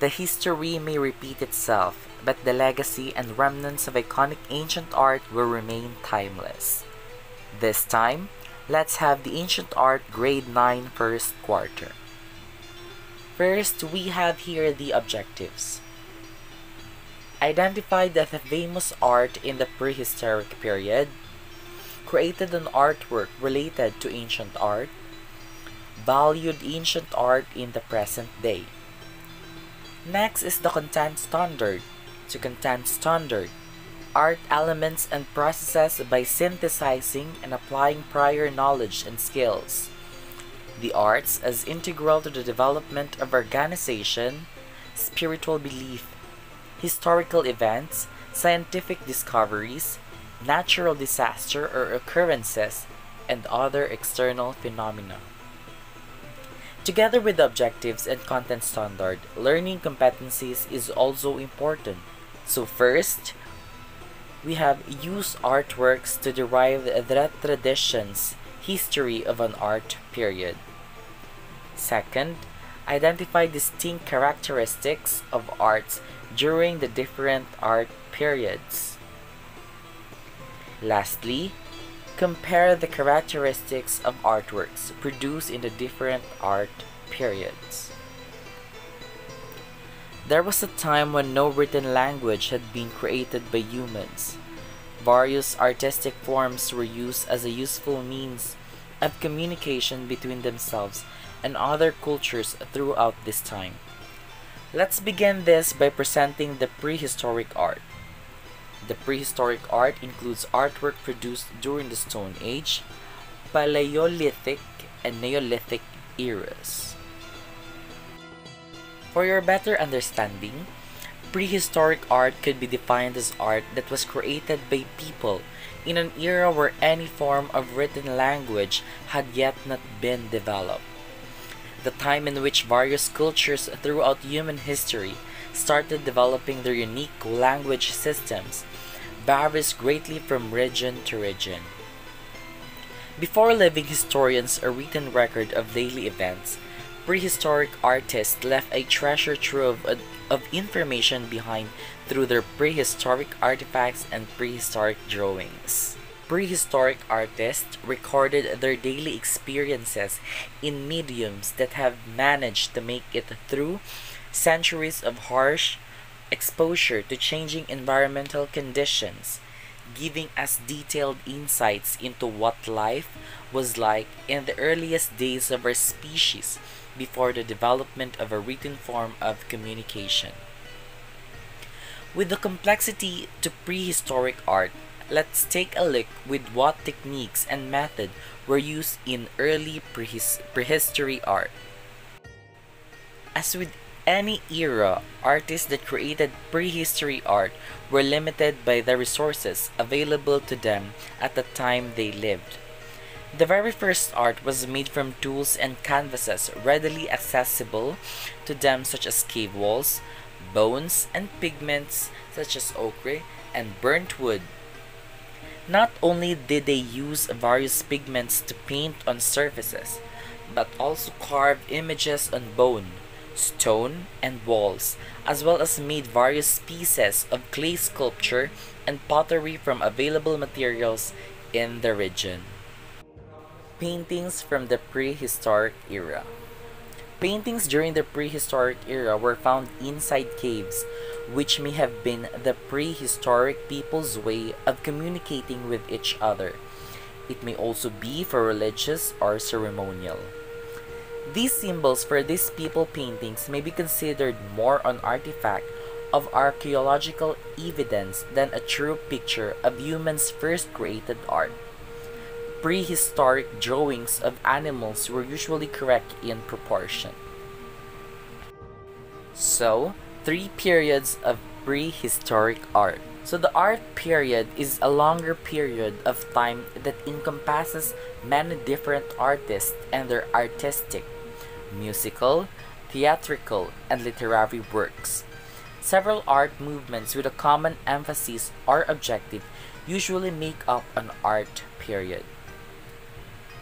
The history may repeat itself, but the legacy and remnants of iconic ancient art will remain timeless. This time, let's have the ancient art grade 9 first quarter. First, we have here the objectives. Identify the famous art in the prehistoric period, created an artwork related to ancient art, valued ancient art in the present day. Next is the content standard. To content standard, art elements and processes by synthesizing and applying prior knowledge and skills. The arts as integral to the development of organization, spiritual belief, historical events, scientific discoveries, natural disaster or occurrences, and other external phenomena. Together with objectives and content standard, learning competencies is also important. So first, we have use artworks to derive the traditions, history of an art period. Second, identify distinct characteristics of arts during the different art periods. Lastly, compare the characteristics of artworks produced in the different art periods. There was a time when no written language had been created by humans. Various artistic forms were used as a useful means of communication between themselves and other cultures throughout this time. Let's begin this by presenting the prehistoric art. The prehistoric art includes artwork produced during the Stone Age, Paleolithic, and Neolithic eras. For your better understanding, prehistoric art could be defined as art that was created by people in an era where any form of written language had yet not been developed. The time in which various cultures throughout human history started developing their unique language systems varies greatly from region to region. Before living historians a written record of daily events, prehistoric artists left a treasure trove of, information behind through their prehistoric artifacts and prehistoric drawings. Prehistoric artists recorded their daily experiences in mediums that have managed to make it through centuries of harsh exposure to changing environmental conditions, giving us detailed insights into what life was like in the earliest days of our species before the development of a written form of communication. With the complexity to prehistoric art, let's take a look with what techniques and method were used in early prehis prehistory art. As with any era, artists that created prehistory art were limited by the resources available to them at the time they lived. The very first art was made from tools and canvases readily accessible to them such as cave walls, bones, and pigments such as ochre and burnt wood not only did they use various pigments to paint on surfaces, but also carved images on bone, stone, and walls, as well as made various pieces of clay sculpture and pottery from available materials in the region. Paintings from the prehistoric era. Paintings during the prehistoric era were found inside caves, which may have been the prehistoric people's way of communicating with each other. It may also be for religious or ceremonial. These symbols for these people paintings may be considered more an artifact of archaeological evidence than a true picture of humans' first created art. Prehistoric drawings of animals were usually correct in proportion. So, three periods of prehistoric art. So the art period is a longer period of time that encompasses many different artists and their artistic, musical, theatrical, and literary works. Several art movements with a common emphasis or objective usually make up an art period.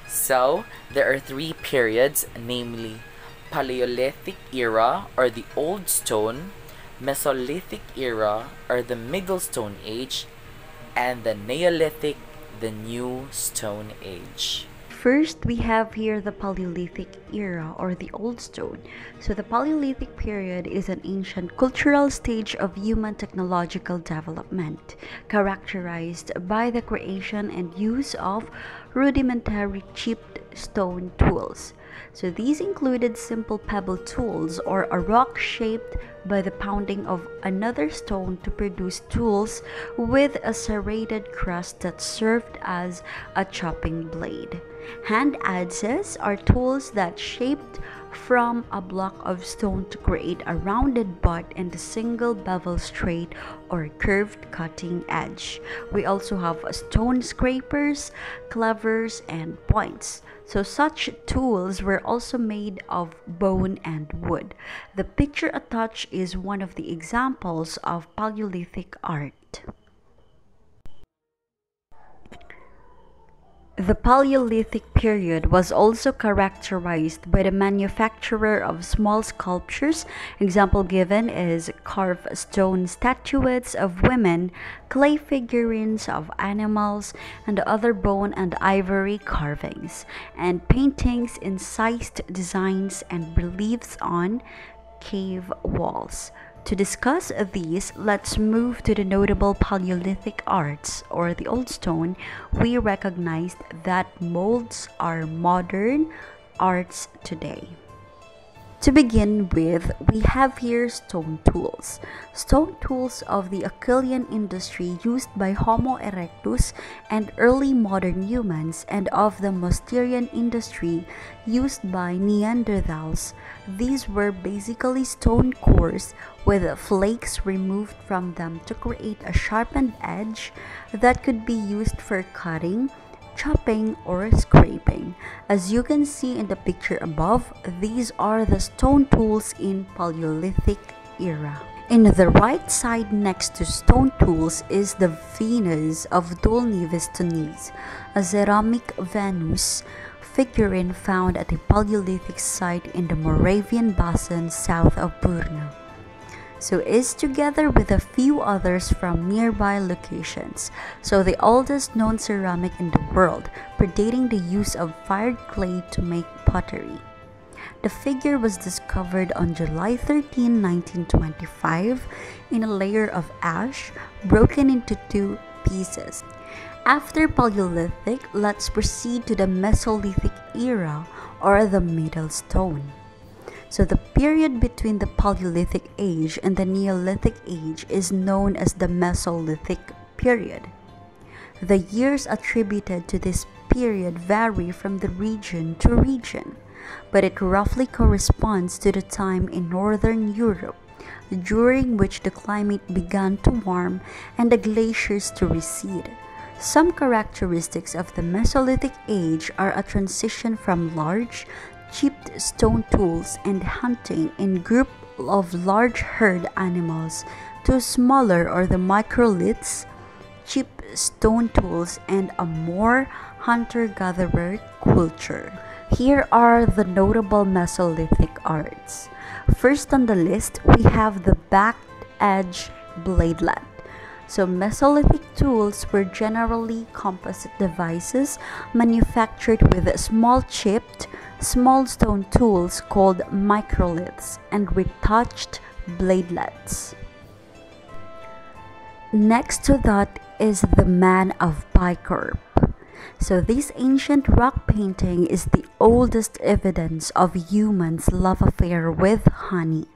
So, there are three periods, namely Paleolithic era or the Old Stone, Mesolithic era or the Middle Stone Age, and the Neolithic, the New Stone Age. First, we have here the Paleolithic era or the Old Stone. So, the Paleolithic period is an ancient cultural stage of human technological development, characterized by the creation and use of rudimentary chipped stone tools. So these included simple pebble tools or a rock shaped by the pounding of another stone to produce tools with a serrated crust that served as a chopping blade. Hand adzes are tools that shaped from a block of stone to create a rounded butt and a single bevel straight or curved cutting edge. We also have stone scrapers, clevers, and points. So such tools were also made of bone and wood. The picture attached is one of the examples of Paleolithic art. The Paleolithic period was also characterized by the manufacture of small sculptures. Example given is carved stone statuettes of women, clay figurines of animals, and other bone and ivory carvings, and paintings, incised designs, and reliefs on cave walls. To discuss these, let's move to the notable Paleolithic arts or the Old Stone. We recognized that molds are modern arts today. To begin with, we have here stone tools. Stone tools of the Acheulean industry used by Homo erectus and early modern humans and of the Mousterian industry used by Neanderthals. These were basically stone cores with flakes removed from them to create a sharpened edge that could be used for cutting, chopping or scraping. As you can see in the picture above, these are the stone tools in Paleolithic era. In the right side next to stone tools is the Venus of Dolní Věstonice, a ceramic Venus figurine found at a Paleolithic site in the Moravian Basin south of Brno so is together with a few others from nearby locations. So the oldest known ceramic in the world, predating the use of fired clay to make pottery. The figure was discovered on July 13, 1925 in a layer of ash broken into two pieces. After Paleolithic, let's proceed to the Mesolithic era or the Middle Stone. So the period between the Paleolithic age and the Neolithic age is known as the Mesolithic period. The years attributed to this period vary from the region to region, but it roughly corresponds to the time in northern Europe during which the climate began to warm and the glaciers to recede. Some characteristics of the Mesolithic age are a transition from large chipped stone tools and hunting in group of large herd animals to smaller or the microliths, chipped stone tools and a more hunter-gatherer culture. Here are the notable Mesolithic arts. First on the list, we have the back edge bladelet. So Mesolithic tools were generally composite devices manufactured with a small chipped, small stone tools called microliths and retouched bladelets. Next to that is the Man of Bicorp. So this ancient rock painting is the oldest evidence of humans' love affair with honey.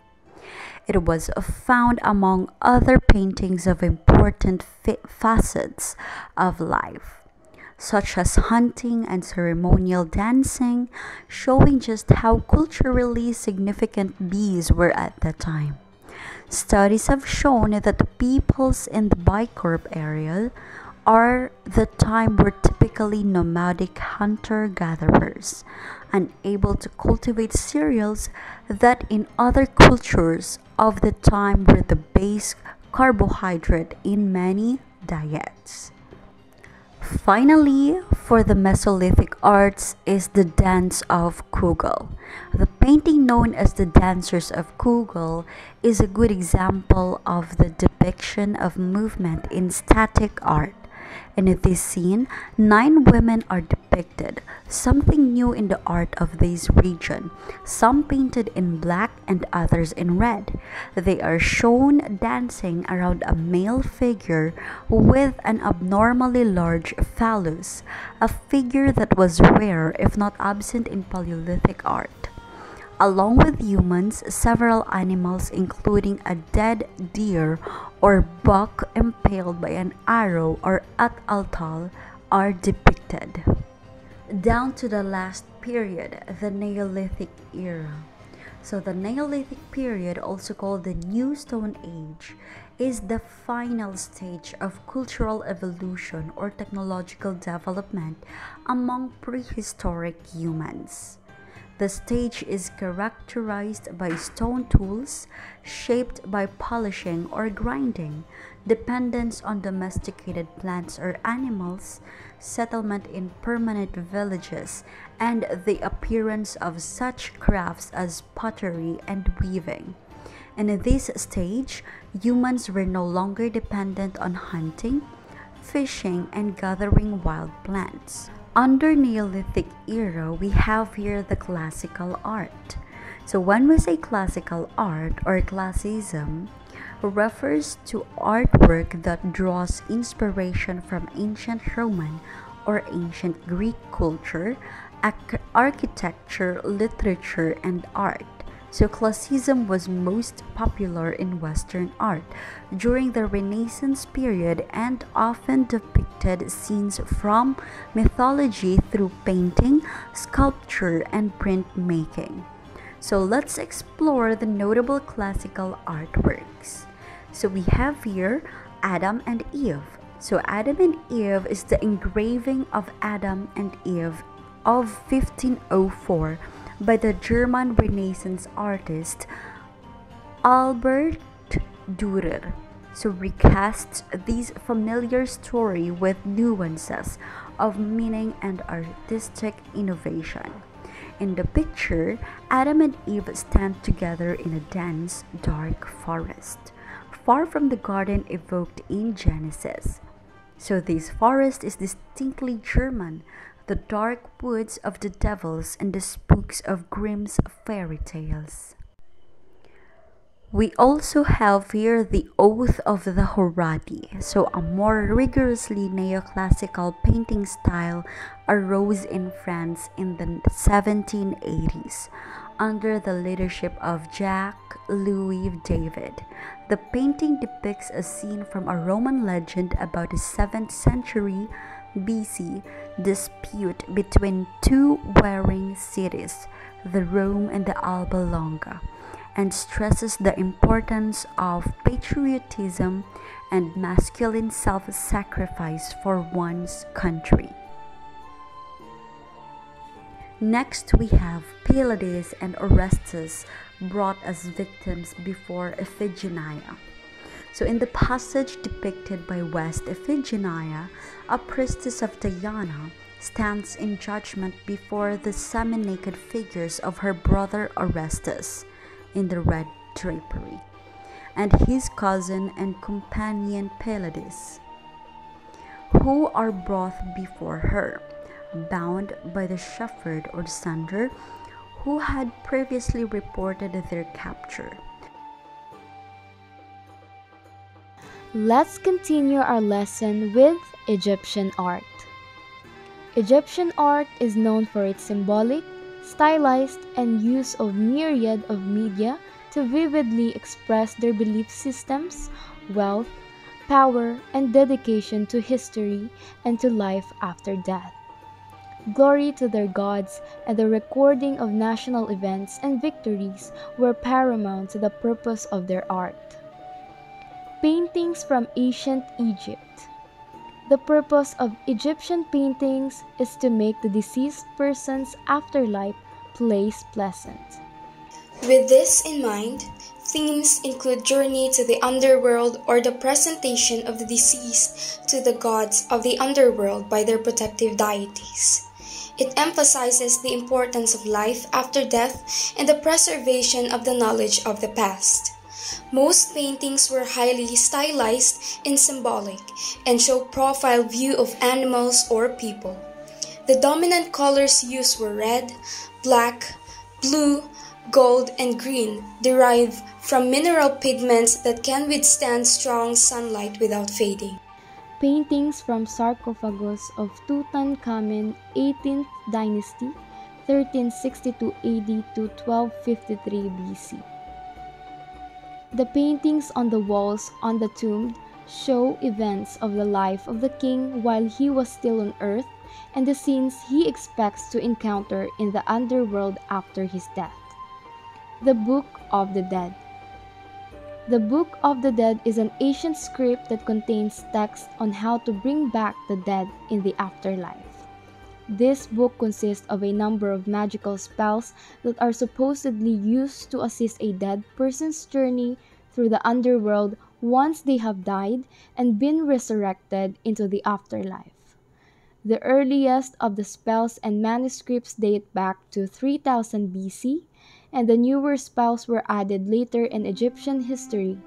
It was found among other paintings of important facets of life, such as hunting and ceremonial dancing, showing just how culturally significant bees were at the time. Studies have shown that the peoples in the Bicorp area are the time were typically nomadic hunter gatherers, unable to cultivate cereals that in other cultures of the time were the base carbohydrate in many diets. Finally, for the Mesolithic arts is the dance of Cogul. The painting known as the Dancers of Cogul is a good example of the depiction of movement in static art. In this scene, nine women are depicted, something new in the art of this region, some painted in black and others in red. They are shown dancing around a male figure with an abnormally large phallus, a figure that was rare if not absent in Paleolithic art. Along with humans, several animals, including a dead deer or buck impaled by an arrow or atlatl, are depicted. Down to the last period, the Neolithic era. So, the Neolithic period, also called the New Stone Age, is the final stage of cultural evolution or technological development among prehistoric humans. The stage is characterized by stone tools shaped by polishing or grinding, dependence on domesticated plants or animals, settlement in permanent villages, and the appearance of such crafts as pottery and weaving. In this stage, humans were no longer dependent on hunting, fishing, and gathering wild plants. Under Neolithic era, we have here the classical art. So when we say classical art or classicism, refers to artwork that draws inspiration from ancient Roman or ancient Greek culture, architecture, literature, and art. So classicism was most popular in Western art during the Renaissance period and often depicted scenes from mythology through painting, sculpture, and printmaking. So let's explore the notable classical artworks. So we have here Adam and Eve. So Adam and Eve is the engraving of Adam and Eve of 1504 by the German Renaissance artist Albert Dürer. So recasts this familiar story with nuances of meaning and artistic innovation. In the picture, Adam and Eve stand together in a dense, dark forest, far from the garden evoked in Genesis. So this forest is distinctly German, the dark woods of the devils and the spooks of Grimm's fairy tales. We also have here the Oath of the Horatii, so a more rigorously neoclassical painting style arose in France in the 1780s under the leadership of Jacques Louis David. The painting depicts a scene from a Roman legend about the 7th century BC dispute between two warring cities, the Rome and the Alba Longa, and stresses the importance of patriotism and masculine self sacrifice for one's country. Next, we have Pylades and Orestes brought as victims before Iphigenia. So, in the passage depicted by West Iphigenia, a priestess of Diana stands in judgment before the semi naked figures of her brother Orestes in the red drapery, and his cousin and companion Pylades, who are brought before her, bound by the shepherd or sender who had previously reported their capture. Let's continue our lesson with Egyptian art. Egyptian art is known for its symbolic, stylized, and use of myriad of media to vividly express their belief systems, wealth, power, and dedication to history and to life after death. Glory to their gods, and the recording of national events and victories were paramount to the purpose of their art. Paintings from ancient Egypt. The purpose of Egyptian paintings is to make the deceased person's afterlife place pleasant. With this in mind, Themes include journey to the underworld or the presentation of the deceased to the gods of the underworld by their protective deities. It emphasizes the importance of life after death and the preservation of the knowledge of the past. Most paintings were highly stylized and symbolic and show profile view of animals or people. The dominant colors used were red, black, blue, gold, and green, derived from mineral pigments that can withstand strong sunlight without fading. Paintings from sarcophagus of Tutankhamun 18th dynasty 1362 AD to 1253 BC. The paintings on the walls on the tomb show events of the life of the king while he was still on earth and the scenes he expects to encounter in the underworld after his death. The Book of the Dead The Book of the Dead is an ancient script that contains text on how to bring back the dead in the afterlife. This book consists of a number of magical spells that are supposedly used to assist a dead person's journey through the underworld once they have died and been resurrected into the afterlife. The earliest of the spells and manuscripts date back to 3000 BC and the newer spells were added later in Egyptian history,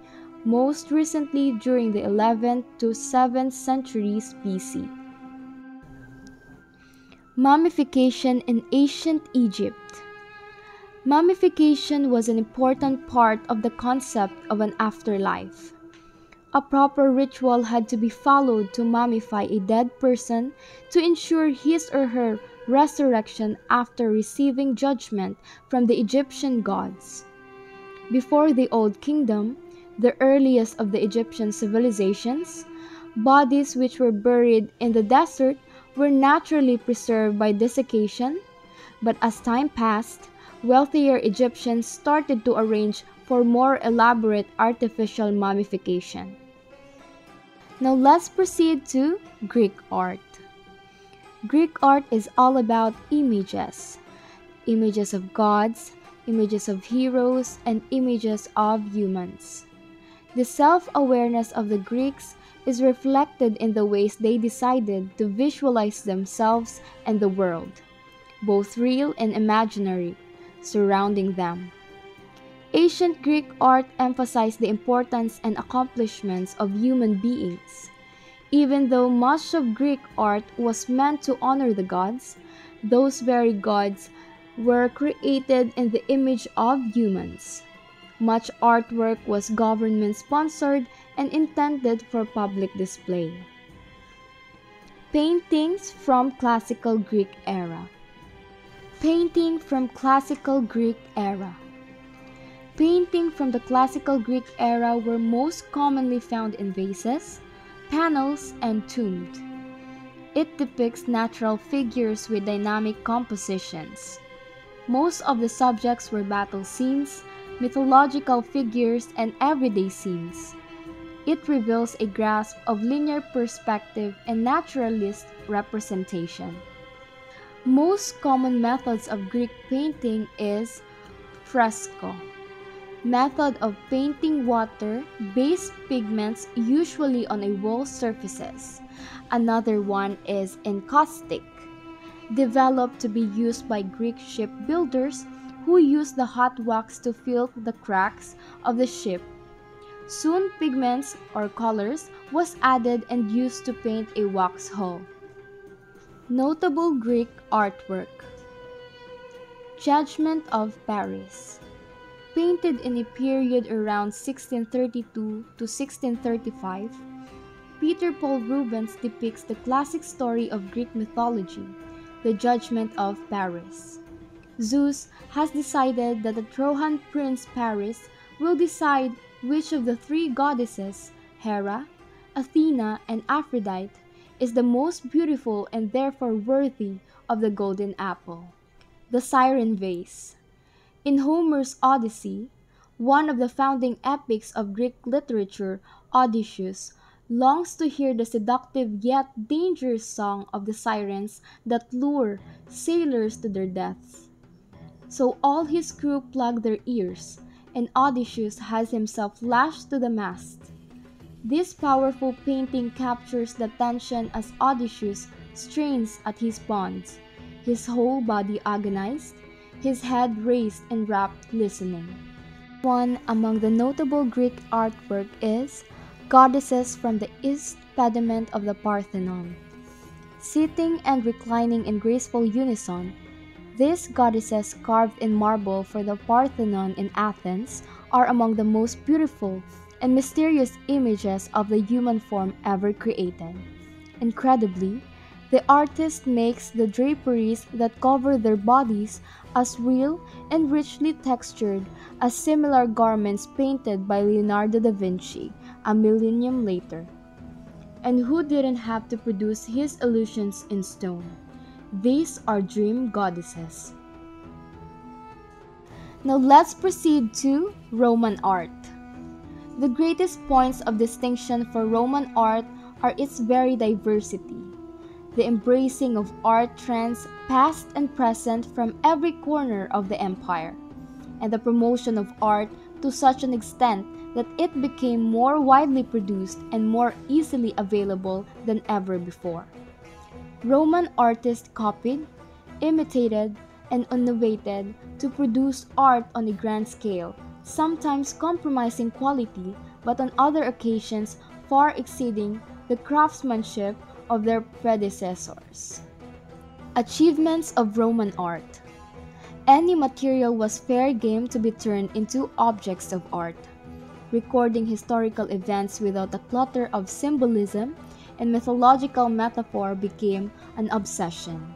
most recently during the 11th to 7th centuries BC. Mummification in ancient Egypt. Mummification was an important part of the concept of an afterlife. A proper ritual had to be followed to mummify a dead person to ensure his or her resurrection after receiving judgment from the Egyptian gods. Before the Old Kingdom, the earliest of the Egyptian civilizations, bodies which were buried in the desert were naturally preserved by desiccation, but as time passed, wealthier Egyptians started to arrange for more elaborate artificial mummification. Now let's proceed to Greek art. Greek art is all about images images of gods, images of heroes, and images of humans. The self awareness of the Greeks is reflected in the ways they decided to visualize themselves and the world, both real and imaginary, surrounding them. Ancient Greek art emphasized the importance and accomplishments of human beings. Even though much of Greek art was meant to honor the gods, those very gods were created in the image of humans. Much artwork was government sponsored and intended for public display. Paintings from Classical Greek Era Painting from Classical Greek Era Painting from the Classical Greek era were most commonly found in vases, panels, and tombs. It depicts natural figures with dynamic compositions. Most of the subjects were battle scenes, mythological figures, and everyday scenes. It reveals a grasp of linear perspective and naturalist representation. Most common methods of Greek painting is fresco method of painting water-based pigments usually on a wall surfaces. Another one is encaustic, developed to be used by Greek shipbuilders who used the hot wax to fill the cracks of the ship. Soon pigments or colors was added and used to paint a wax hull. Notable Greek artwork Judgment of Paris Painted in a period around 1632 to 1635, Peter Paul Rubens depicts the classic story of Greek mythology, the Judgment of Paris. Zeus has decided that the Trojan prince Paris will decide which of the three goddesses, Hera, Athena, and Aphrodite, is the most beautiful and therefore worthy of the golden apple. The Siren Vase in Homer's Odyssey, one of the founding epics of Greek literature, Odysseus longs to hear the seductive yet dangerous song of the sirens that lure sailors to their deaths. So all his crew plug their ears, and Odysseus has himself lashed to the mast. This powerful painting captures the tension as Odysseus strains at his bonds, his whole body agonized, his head raised in rapt listening. One among the notable Greek artwork is Goddesses from the East pediment of the Parthenon. Sitting and reclining in graceful unison, these goddesses carved in marble for the Parthenon in Athens are among the most beautiful and mysterious images of the human form ever created. Incredibly, the artist makes the draperies that cover their bodies as real and richly textured as similar garments painted by Leonardo da Vinci a millennium later. And who didn't have to produce his illusions in stone? These are dream goddesses. Now let's proceed to Roman art. The greatest points of distinction for Roman art are its very diversity, the embracing of art trends past and present from every corner of the empire, and the promotion of art to such an extent that it became more widely produced and more easily available than ever before. Roman artists copied, imitated, and innovated to produce art on a grand scale sometimes compromising quality, but on other occasions far exceeding the craftsmanship of their predecessors. Achievements of Roman art Any material was fair game to be turned into objects of art. Recording historical events without a clutter of symbolism and mythological metaphor became an obsession.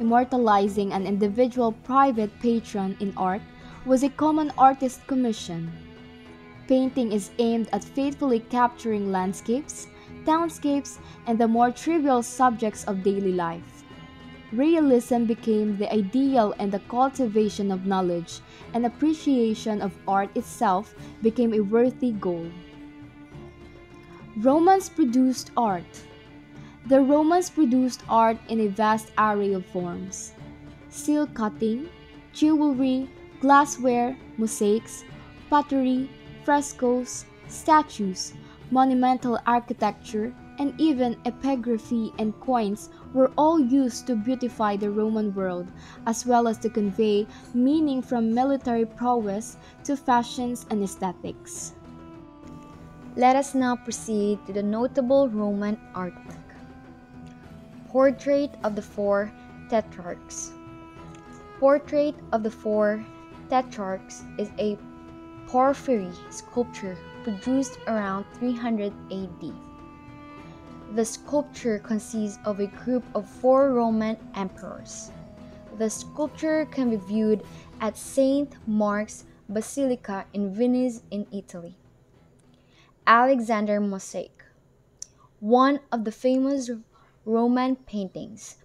Immortalizing an individual private patron in art was a common artist commission. Painting is aimed at faithfully capturing landscapes, townscapes, and the more trivial subjects of daily life. Realism became the ideal and the cultivation of knowledge and appreciation of art itself became a worthy goal. Romans produced art. The Romans produced art in a vast array of forms. Seal cutting, jewelry, glassware, mosaics, pottery, frescoes, statues, monumental architecture, and even epigraphy and coins were all used to beautify the Roman world, as well as to convey meaning from military prowess to fashions and aesthetics. Let us now proceed to the notable Roman artwork. Portrait of the Four Tetrarchs. Portrait of the Four Tetrarchs is a porphyry sculpture produced around 300 AD. The sculpture consists of a group of four Roman emperors. The sculpture can be viewed at St. Mark's Basilica in Venice, in Italy. Alexander Mosaic One of the famous Roman paintings.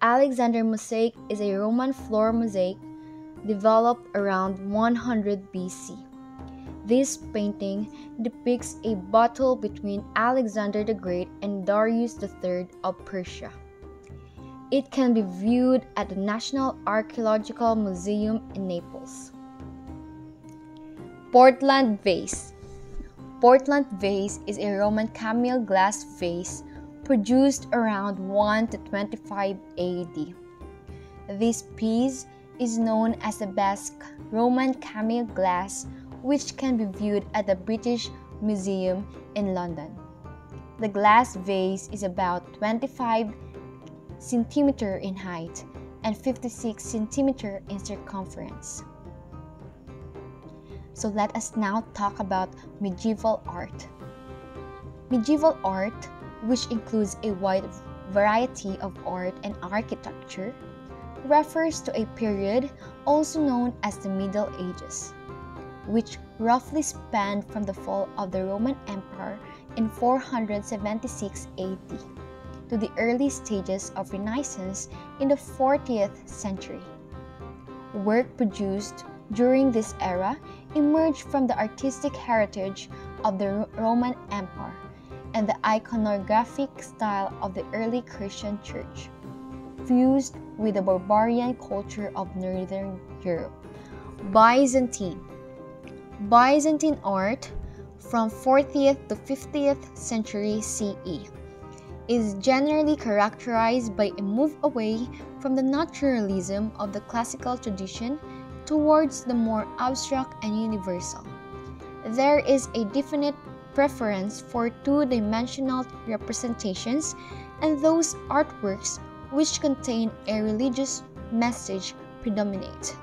Alexander Mosaic is a Roman floor mosaic developed around 100 BC. This painting depicts a battle between Alexander the Great and Darius III of Persia. It can be viewed at the National Archaeological Museum in Naples. Portland Vase Portland vase is a Roman cameo glass vase produced around 1 to 25 AD. This piece is known as the Basque Roman cameo glass, which can be viewed at the British Museum in London. The glass vase is about 25 centimeter in height and 56 centimeter in circumference. So let us now talk about medieval art. Medieval art, which includes a wide variety of art and architecture, refers to a period also known as the Middle Ages, which roughly spanned from the fall of the Roman Empire in 476 AD to the early stages of Renaissance in the 40th century. Work produced during this era emerged from the artistic heritage of the Roman Empire and the iconographic style of the early Christian church fused with the barbarian culture of Northern Europe. Byzantine Byzantine art from 40th to 50th century CE is generally characterized by a move away from the naturalism of the classical tradition towards the more abstract and universal. There is a definite preference for two dimensional representations and those artworks which contain a religious message predominate.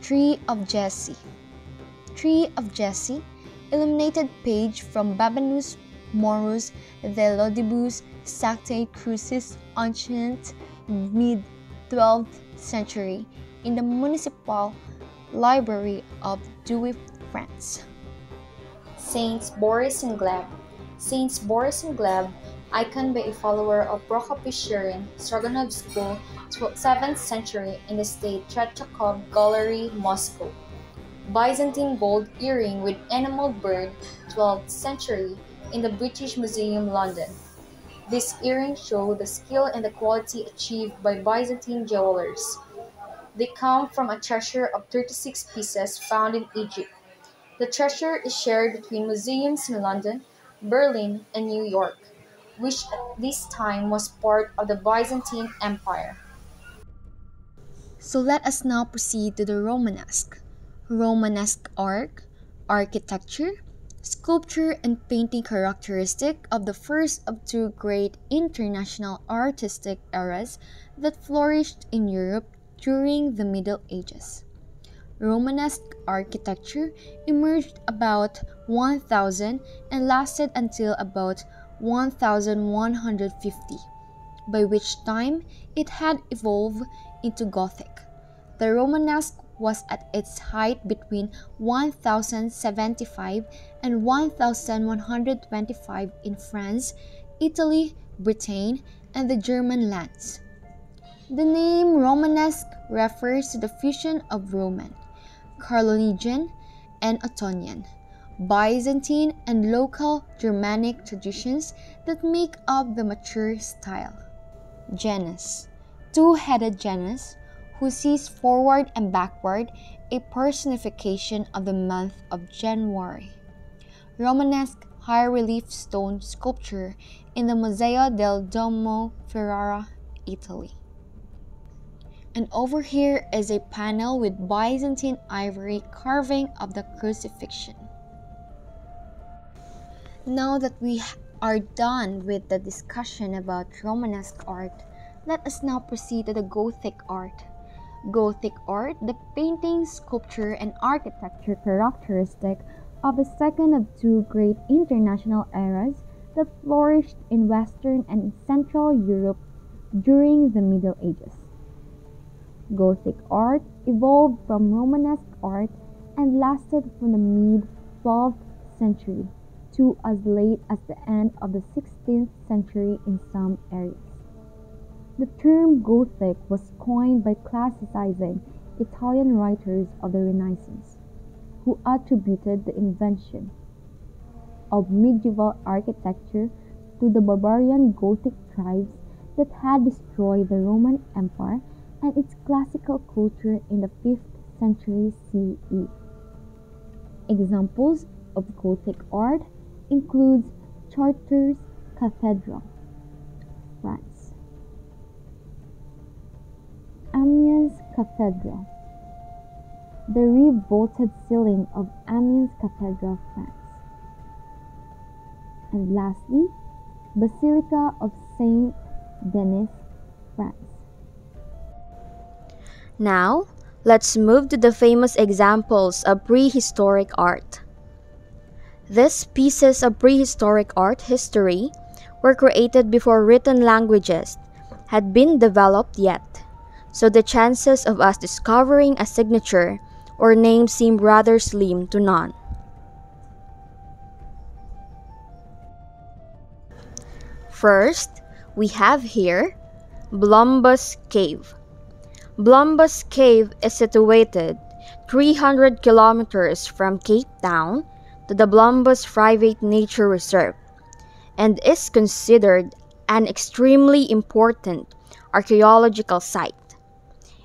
Tree of Jesse Tree of Jesse, illuminated page from Rabanus Maurus de Laudibus Sanctae Crucis ancient mid 12th century in the municipal library of Douai, France. Saints Boris and Gleb Saints Boris and Gleb, icon by a follower of Prokopy-Chirin, Stroganov school, 7th century in the state Tretyakov Gallery, Moscow. Byzantine gold earring with enameled bird, 12th century, in the British Museum, London. These earrings show the skill and the quality achieved by Byzantine jewelers. They come from a treasure of 36 pieces found in Egypt. The treasure is shared between museums in London, Berlin, and New York, which at this time was part of the Byzantine Empire. So let us now proceed to the Romanesque. Romanesque art, architecture, sculpture, and painting characteristic of the first of two great international artistic eras that flourished in Europe during the Middle Ages. Romanesque architecture emerged about 1000 and lasted until about 1150, by which time it had evolved into Gothic. The Romanesque was at its height between 1075 and 1125 in France, Italy, Britain, and the German lands. The name Romanesque refers to the fusion of Roman, Carolingian, and Ottonian, Byzantine, and local Germanic traditions that make up the mature style. Janus, two-headed Janus, who sees forward and backward, a personification of the month of January. Romanesque high relief stone sculpture in the Museo del Duomo Ferrara, Italy. And over here is a panel with Byzantine ivory carving of the crucifixion. Now that we are done with the discussion about Romanesque art, let us now proceed to the Gothic art. Gothic art, the painting, sculpture, and architecture characteristic of the second of two great international eras that flourished in Western and Central Europe during the Middle Ages. Gothic art evolved from Romanesque art and lasted from the mid 12th century to as late as the end of the 16th century in some areas. The term Gothic was coined by classicizing Italian writers of the Renaissance, who attributed the invention of medieval architecture to the barbarian Gothic tribes that had destroyed the Roman Empire and its classical culture in the 5th century CE. Examples of Gothic art includes Chartres Cathedral, France, Amiens Cathedral, the revolted ceiling of Amiens Cathedral, France, and lastly, Basilica of Saint Denis, France. Now, let's move to the famous examples of prehistoric art. These pieces of prehistoric art history were created before written languages had been developed yet, so the chances of us discovering a signature or name seem rather slim to none. First, we have here Blombos Cave. Blombos Cave is situated 300 kilometers from Cape Town to the Blombos Private Nature Reserve and is considered an extremely important archaeological site.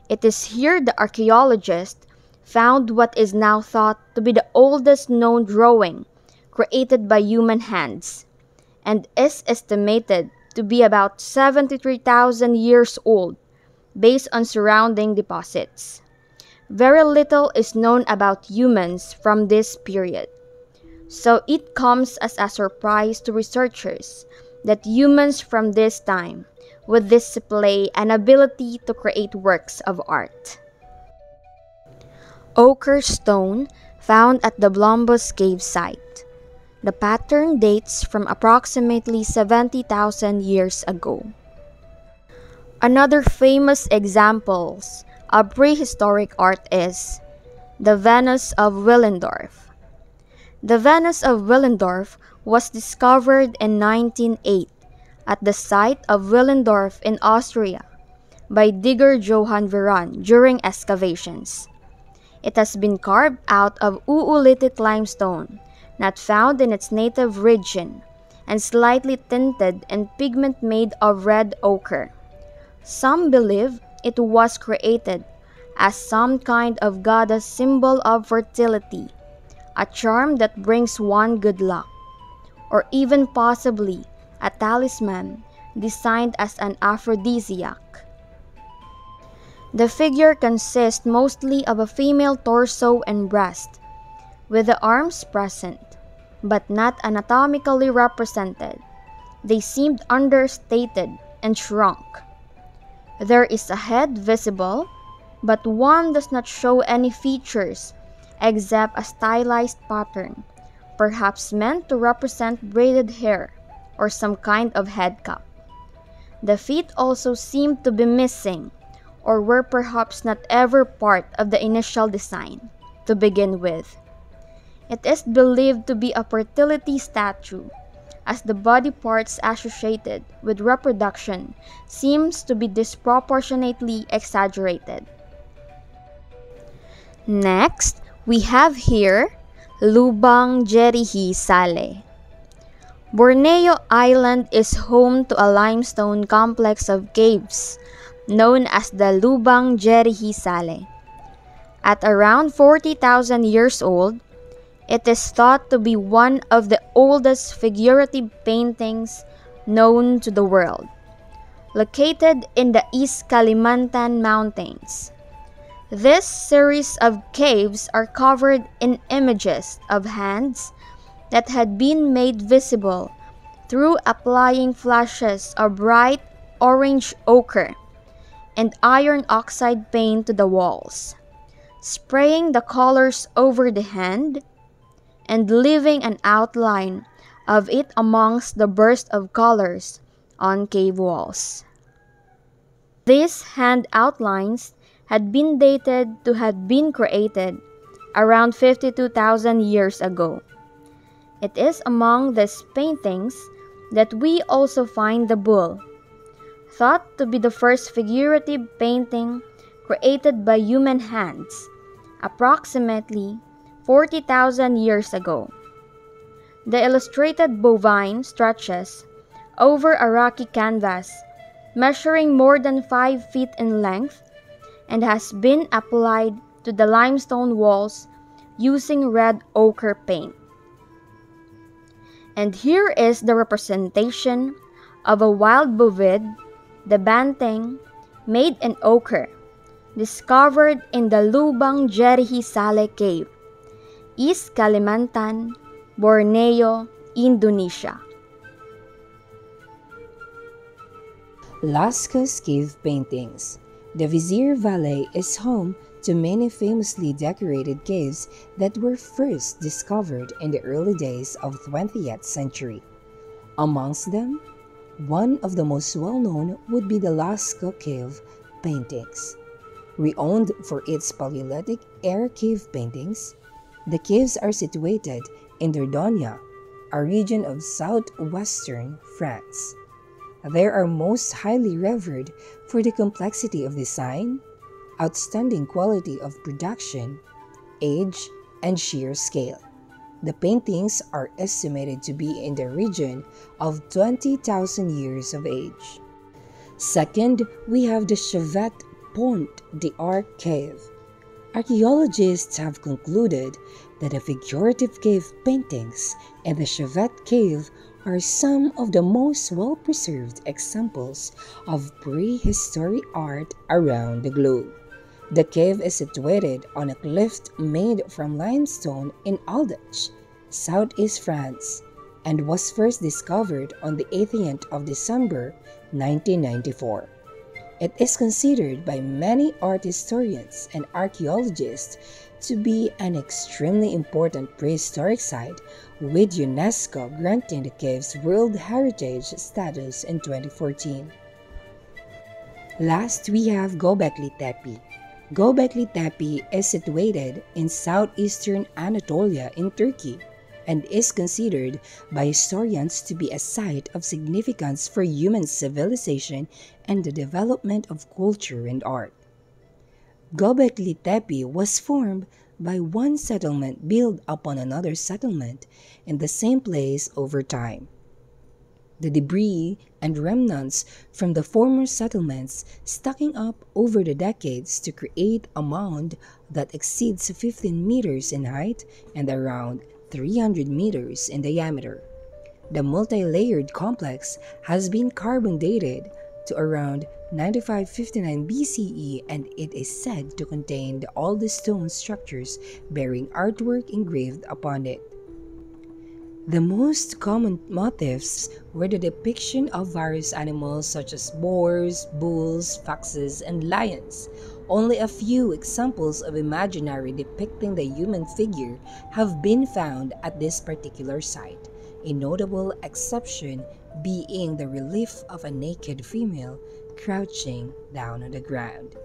It is here the archaeologists found what is now thought to be the oldest known drawing created by human hands and is estimated to be about 73,000 years old based on surrounding deposits. Very little is known about humans from this period, so it comes as a surprise to researchers that humans from this time would display an ability to create works of art. Ochre stone found at the Blombos cave site. The pattern dates from approximately 70,000 years ago. Another famous examples of prehistoric art is the Venus of Willendorf. The Venus of Willendorf was discovered in 1908 at the site of Willendorf in Austria by digger Johann Veran during excavations. It has been carved out of oolitic limestone, not found in its native region, and slightly tinted and pigment made of red ochre. Some believe it was created as some kind of goddess symbol of fertility, a charm that brings one good luck, or even possibly a talisman designed as an aphrodisiac. The figure consists mostly of a female torso and breast, with the arms present, but not anatomically represented. They seemed understated and shrunk. There is a head visible, but one does not show any features except a stylized pattern, perhaps meant to represent braided hair or some kind of head cap. The feet also seemed to be missing, or were perhaps not ever part of the initial design to begin with. It is believed to be a fertility statue, as the body parts associated with reproduction seems to be disproportionately exaggerated. Next, we have here Lubang Jeriji Saléh. Borneo Island is home to a limestone complex of caves known as the Lubang Jeriji Saléh. At around 40,000 years old, it is thought to be one of the oldest figurative paintings known to the world. Located in the East Kalimantan Mountains, this series of caves are covered in images of hands that had been made visible through applying flashes of bright orange ochre and iron oxide paint to the walls, spraying the colors over the hand, and leaving an outline of it amongst the burst of colors on cave walls. These hand outlines had been dated to have been created around 52,000 years ago it is among these paintings that we also find the bull, thought to be the first figurative painting created by human hands, approximately 40,000 years ago. The illustrated bovine stretches over a rocky canvas measuring more than 5 feet in length and has been applied to the limestone walls using red ochre paint. And here is the representation of a wild bovid, the banteng, made in ochre, discovered in the Lubang Jeriji Saléh Cave, East Kalimantan, Borneo, Indonesia. Lascaux Cave Paintings The Vézère Valley is home to many famously decorated caves that were first discovered in the early days of 20th century. Amongst them, one of the most well-known would be the Lascaux Cave paintings. Renowned for its Paleolithic air cave paintings, the caves are situated in Dordogne, a region of southwestern France. They are most highly revered for the complexity of design, outstanding quality of production, age, and sheer scale. The paintings are estimated to be in the region of 20,000 years of age. Second, we have the Chauvet Pont d'Arc Cave. Archaeologists have concluded that the figurative cave paintings in the Chauvet Cave are some of the most well preserved examples of prehistoric art around the globe. The cave is situated on a cliff made from limestone in Ardèche, southeast France, and was first discovered on the 18th of December 1994. It is considered by many art historians and archaeologists to be an extremely important prehistoric site, with UNESCO granting the cave's World Heritage status in 2014. Last, we have Göbekli Tepe. Göbekli Tepe is situated in southeastern Anatolia in Turkey and is considered by historians to be a site of significance for human civilization and the development of culture and art. Göbekli Tepe was formed by one settlement built upon another settlement in the same place over time. The debris and remnants from the former settlements stacking up over the decades to create a mound that exceeds 15 meters in height and around 300 meters in diameter. The multi-layered complex has been carbon dated to around 9559 BCE and it is said to contain all the oldest stone structures bearing artwork engraved upon it. The most common motifs were the depiction of various animals such as boars, bulls, foxes, and lions. Only a few examples of imaginary depicting the human figure have been found at this particular site, a notable exception being the relief of a naked female crouching down on the ground.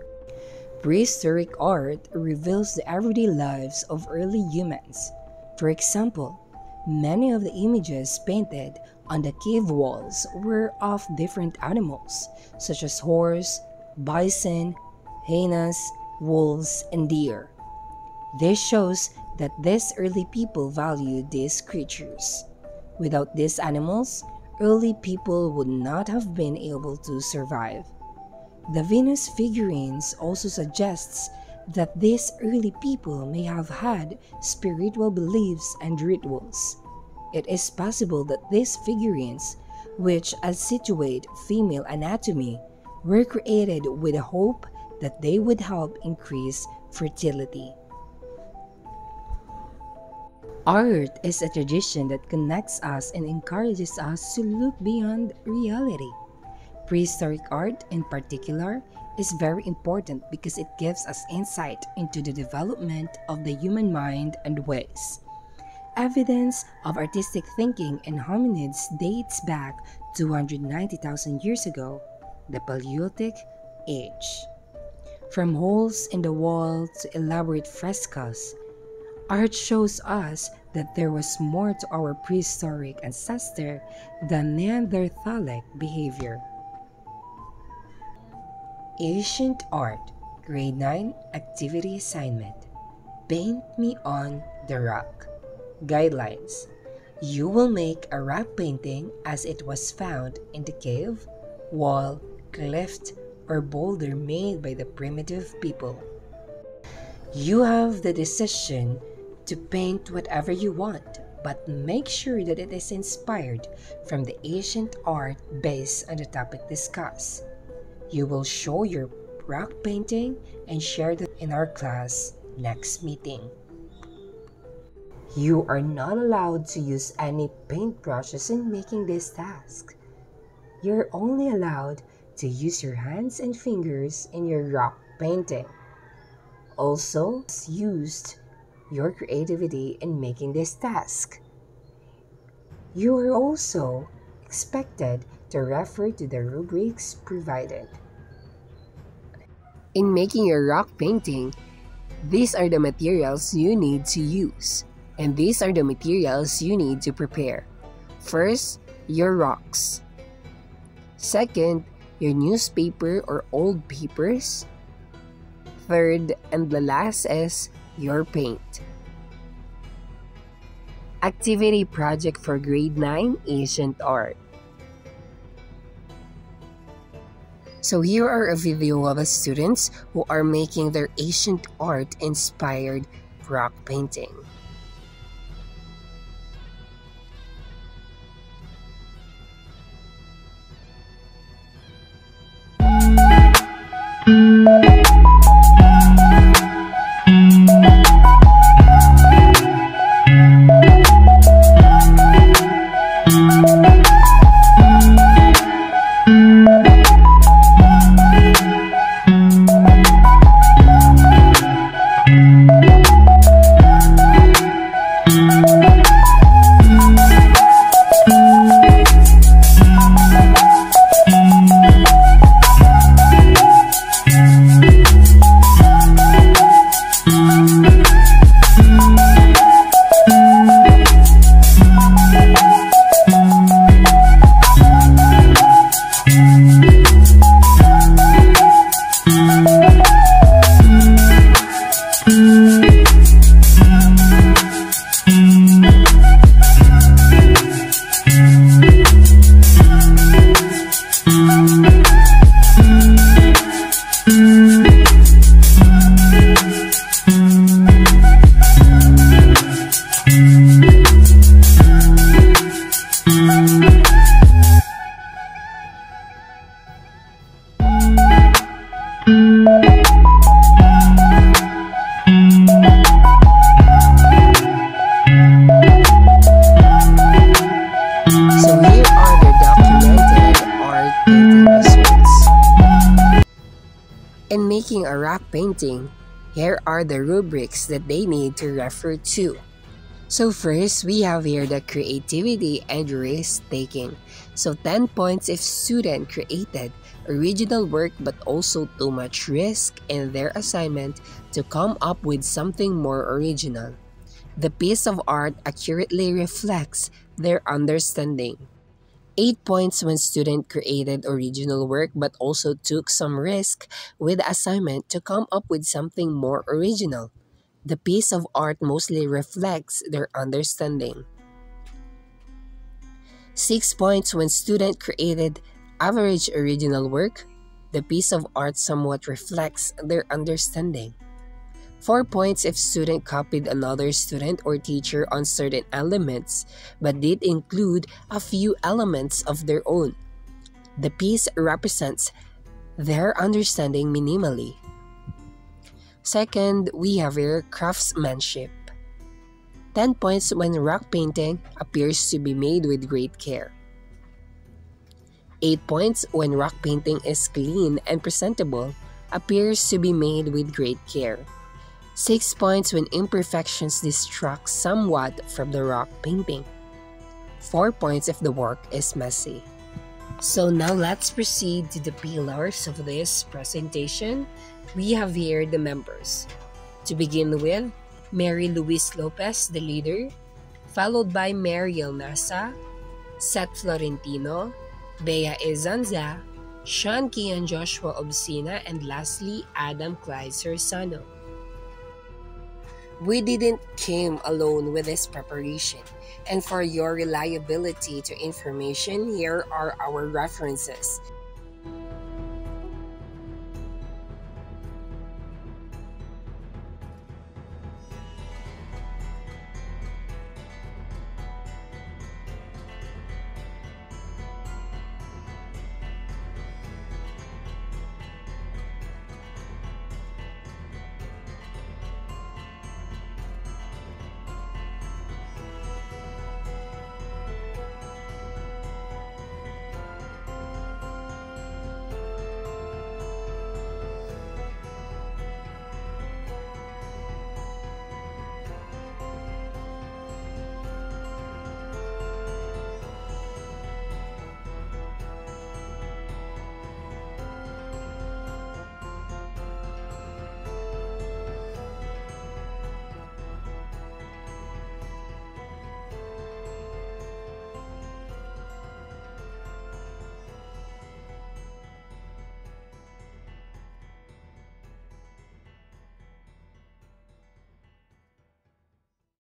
Prehistoric art reveals the everyday lives of early humans. For example, Many of the images painted on the cave walls were of different animals, such as horse, bison, hyenas, wolves, and deer. This shows that these early people valued these creatures. Without these animals, early people would not have been able to survive. The Venus figurines also suggests that these early people may have had spiritual beliefs and rituals. It is possible that these figurines, which accentuate female anatomy, were created with the hope that they would help increase fertility. Art is a tradition that connects us and encourages us to look beyond reality. Prehistoric art, in particular, is very important because it gives us insight into the development of the human mind and ways. Evidence of artistic thinking in hominids dates back 290,000 years ago, the Paleolithic Age. From holes in the wall to elaborate frescoes, art shows us that there was more to our prehistoric ancestor than Neanderthalic behavior. Ancient Art, Grade 9 Activity Assignment Paint Me on the Rock. Guidelines You will make a rock painting as it was found in the cave, wall, cliff, or boulder made by the primitive people. You have the decision to paint whatever you want, but make sure that it is inspired from the ancient art based on the topic discussed. You will show your rock painting and share it in our class next meeting. You are not allowed to use any paintbrushes in making this task. You're only allowed to use your hands and fingers in your rock painting. Also, used your creativity in making this task. You are also expected to refer to the rubrics provided. In making your rock painting, these are the materials you need to use, and these are the materials you need to prepare. First, your rocks. Second, your newspaper or old papers. Third, and the last is your paint. Activity project for grade 9 Ancient Art. So here are a video of the students who are making their ancient art inspired rock painting. In making a rock painting, here are the rubrics that they need to refer to. So first, we have here the creativity and risk-taking. So 10 points if student created original work but also too much risk in their assignment to come up with something more original. The piece of art accurately reflects their understanding. 8 points when student created original work but also took some risk with the assignment to come up with something more original. The piece of art mostly reflects their understanding. 6 points when student created average original work. The piece of art somewhat reflects their understanding. 4 points if student copied another student or teacher on certain elements but did include a few elements of their own. The piece represents their understanding minimally. Second, we have here craftsmanship. 10 points when rock painting appears to be made with great care. 8 points when rock painting is clean and presentable, appears to be made with great care. 6 points when imperfections distract somewhat from the rock painting. 4 points if the work is messy. So now let's proceed to the pillars of this presentation. We have here the members. To begin with, Mary Louise Lopez, the leader, followed by Mariel Nasa, Seth Florentino, Bea Ezanza, Sean Kian Joshua Obsina, and lastly, Adam Clyde Sorsano. We didn't came alone with this preparation. And for your reliability to information, here are our references.